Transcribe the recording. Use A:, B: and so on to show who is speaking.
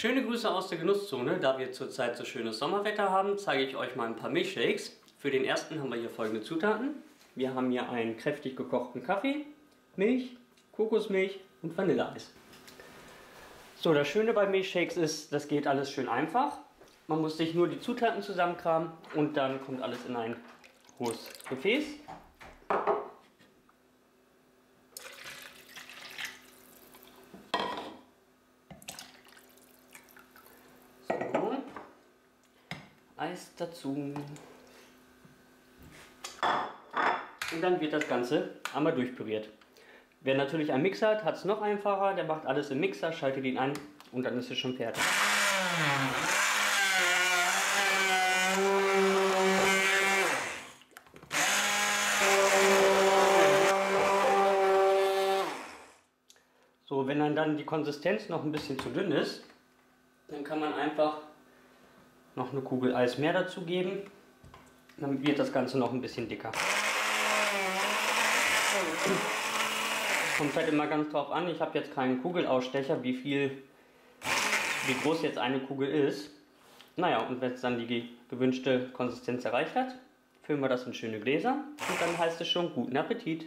A: Schöne Grüße aus der Genusszone. Da wir zurzeit so schönes Sommerwetter haben, zeige ich euch mal ein paar Milchshakes. Für den ersten haben wir hier folgende Zutaten. Wir haben hier einen kräftig gekochten Kaffee, Milch, Kokosmilch und Vanilleeis. So, das Schöne bei Milchshakes ist, das geht alles schön einfach. Man muss sich nur die Zutaten zusammenkramen und dann kommt alles in ein hohes Gefäß. Eis dazu. Und dann wird das Ganze einmal durchpüriert. Wer natürlich einen Mixer hat, hat es noch einfacher. Der macht alles im Mixer, schaltet ihn an und dann ist es schon fertig. So, wenn dann die Konsistenz noch ein bisschen zu dünn ist, dann kann man einfach noch eine Kugel Eis mehr dazu geben. Dann wird das Ganze noch ein bisschen dicker. Kommt halt immer ganz drauf an. Ich habe jetzt keinen Kugelausstecher, wie viel, wie groß jetzt eine Kugel ist. Naja, und wenn es dann die gewünschte Konsistenz erreicht hat, füllen wir das in schöne Gläser und dann heißt es schon guten Appetit.